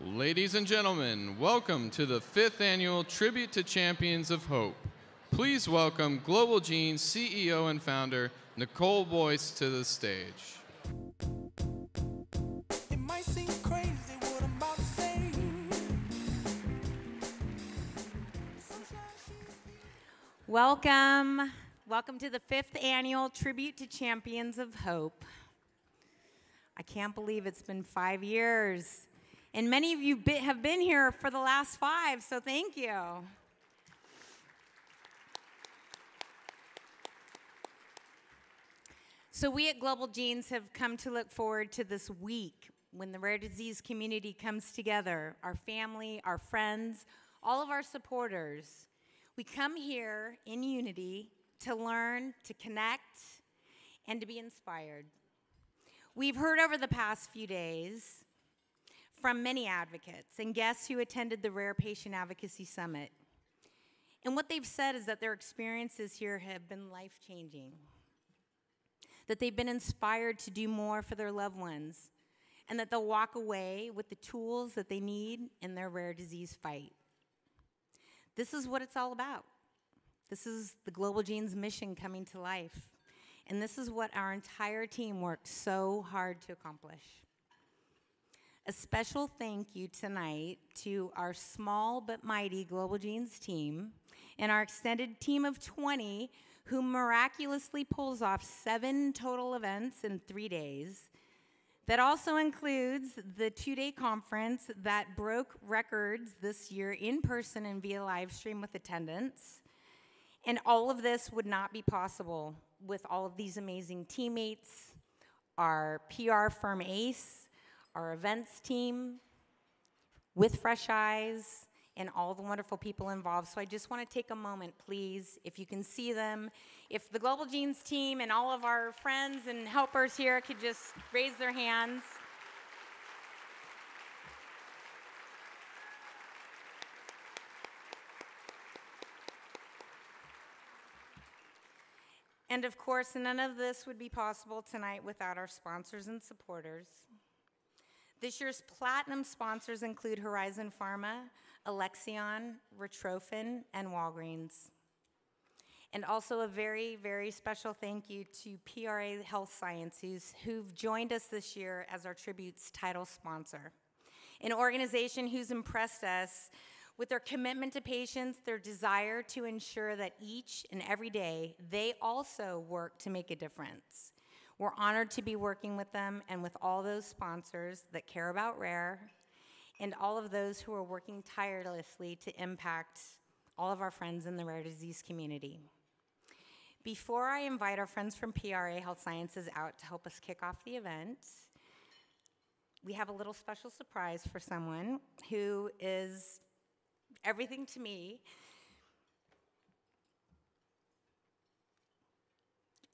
Ladies and gentlemen, welcome to the fifth annual Tribute to Champions of Hope. Please welcome Global Genes CEO and founder Nicole Boice to the stage. It might seem crazy what I'm about to say. Welcome. Welcome to the fifth annual Tribute to Champions of Hope. I can't believe it's been five years. And many of you have been here for the last five, so thank you. So, we at Global Genes have come to look forward to this week when the rare disease community comes together our family, our friends, all of our supporters. We come here in unity to learn, to connect, and to be inspired. We've heard over the past few days from many advocates and guests who attended the Rare Patient Advocacy Summit. And what they've said is that their experiences here have been life changing that they've been inspired to do more for their loved ones, and that they'll walk away with the tools that they need in their rare disease fight. This is what it's all about. This is the Global Genes mission coming to life. And this is what our entire team worked so hard to accomplish. A special thank you tonight to our small but mighty Global Genes team and our extended team of 20 who miraculously pulls off seven total events in three days. That also includes the two day conference that broke records this year in person and via live stream with attendance. And all of this would not be possible with all of these amazing teammates, our PR firm ACE, our events team, with Fresh Eyes, and all the wonderful people involved. So I just want to take a moment, please, if you can see them. If the Global Genes team and all of our friends and helpers here could just raise their hands. And of course, none of this would be possible tonight without our sponsors and supporters. This year's platinum sponsors include Horizon Pharma, Alexion, Retrophin, and Walgreens. And also a very, very special thank you to PRA Health Sciences, who've joined us this year as our tribute's title sponsor. An organization who's impressed us with their commitment to patients, their desire to ensure that each and every day they also work to make a difference. We're honored to be working with them and with all those sponsors that care about rare and all of those who are working tirelessly to impact all of our friends in the rare disease community. Before I invite our friends from PRA Health Sciences out to help us kick off the event, we have a little special surprise for someone who is everything to me.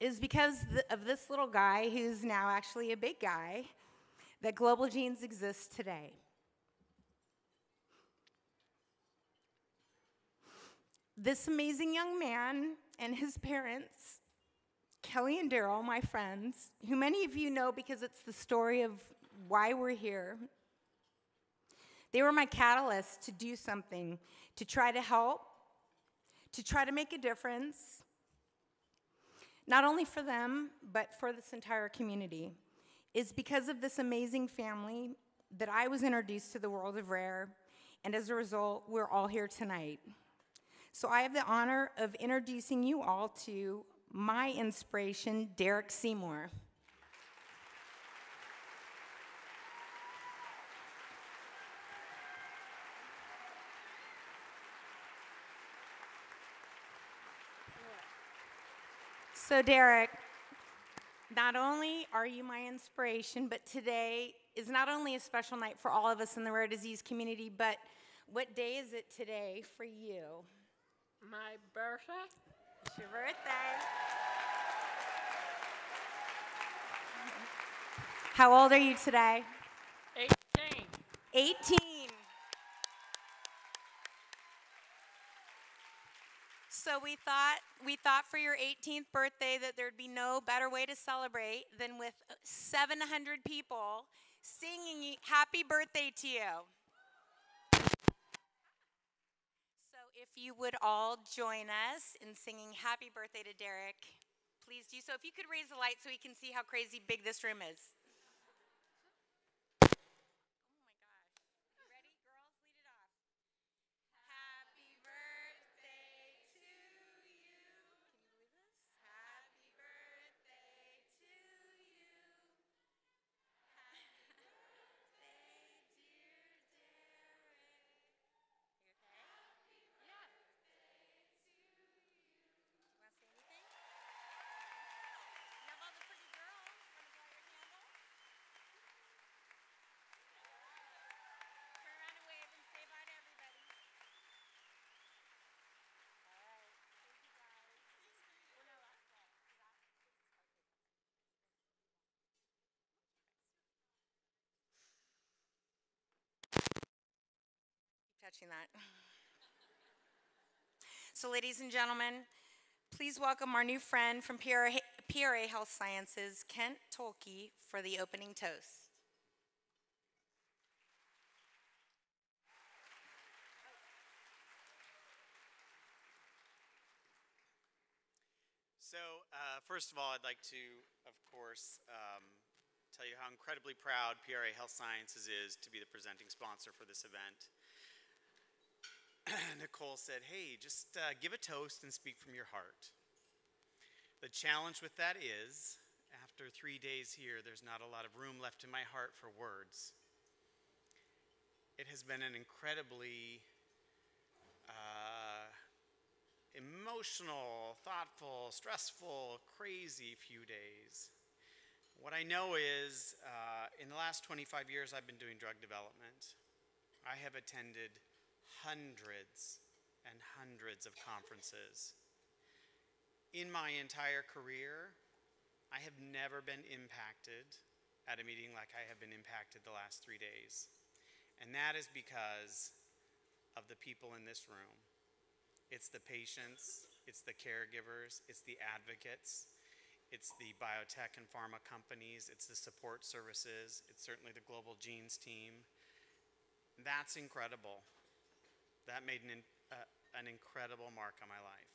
Is because of this little guy who's now actually a big guy that Global Genes exists today. This amazing young man and his parents, Kelly and Daryl, my friends, who many of you know because it's the story of why we're here. They were my catalyst to do something, to try to help, to try to make a difference, not only for them, but for this entire community. Is because of this amazing family that I was introduced to the world of rare, and as a result, we're all here tonight. So I have the honor of introducing you all to my inspiration, Derek Seymour. So, Derek, not only are you my inspiration, but today is not only a special night for all of us in the rare disease community, but what day is it today for you? My birthday? It's your birthday. How old are you today? 18. 18. so we thought we thought for your 18th birthday that there'd be no better way to celebrate than with 700 people singing happy birthday to you. So if you would all join us in singing happy birthday to Derek, please do so. If you could raise the light so we can see how crazy big this room is. Touching that. So, ladies and gentlemen, please welcome our new friend from PRA, PRA Health Sciences, Kent Thoelke, for the opening toast. So, uh, first of all, I'd like to, of course, um, tell you how incredibly proud PRA Health Sciences is to be the presenting sponsor for this event. Nicole said, Hey, just uh, give a toast and speak from your heart. The challenge with that is, after three days here, there's not a lot of room left in my heart for words. It has been an incredibly uh, emotional, thoughtful, stressful, crazy few days. What I know is, uh, in the last 25 years, I've been doing drug development. I have attended hundreds and hundreds of conferences. In my entire career, I have never been impacted at a meeting like I have been impacted the last three days. And that is because of the people in this room. It's the patients, it's the caregivers, it's the advocates, it's the biotech and pharma companies, it's the support services, it's certainly the Global Genes team. That's incredible. That made an, uh, an incredible mark on my life.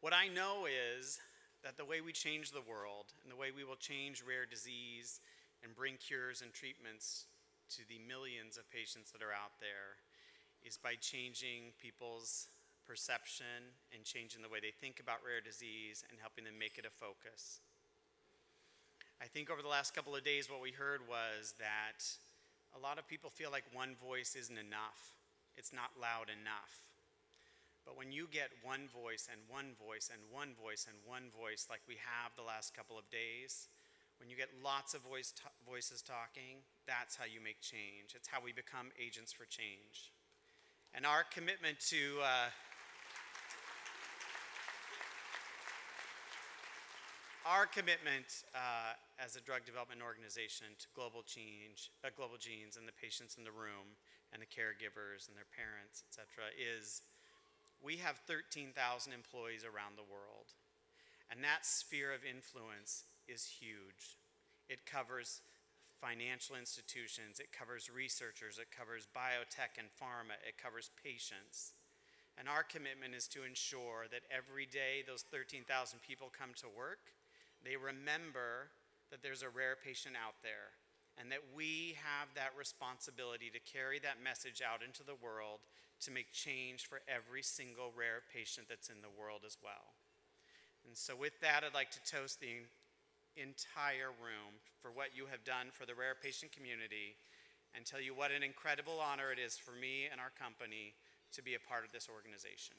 What I know is that the way we change the world and the way we will change rare disease and bring cures and treatments to the millions of patients that are out there is by changing people's perception and changing the way they think about rare disease and helping them make it a focus. I think over the last couple of days, what we heard was that a lot of people feel like one voice isn't enough, it's not loud enough. But when you get one voice and one voice and one voice and one voice, like we have the last couple of days, when you get lots of voice voices talking, that's how you make change. It's how we become agents for change. And our commitment to uh, our commitment uh, as a drug development organization to global change, uh, global genes, and the patients in the room, and the caregivers and their parents, et cetera, is we have 13,000 employees around the world. And that sphere of influence is huge. It covers financial institutions, it covers researchers, it covers biotech and pharma, it covers patients. And our commitment is to ensure that every day those 13,000 people come to work, they remember that there's a rare patient out there and that we have that responsibility to carry that message out into the world to make change for every single rare patient that's in the world as well. And so, with that, I'd like to toast the entire room for what you have done for the rare patient community and tell you what an incredible honor it is for me and our company to be a part of this organization.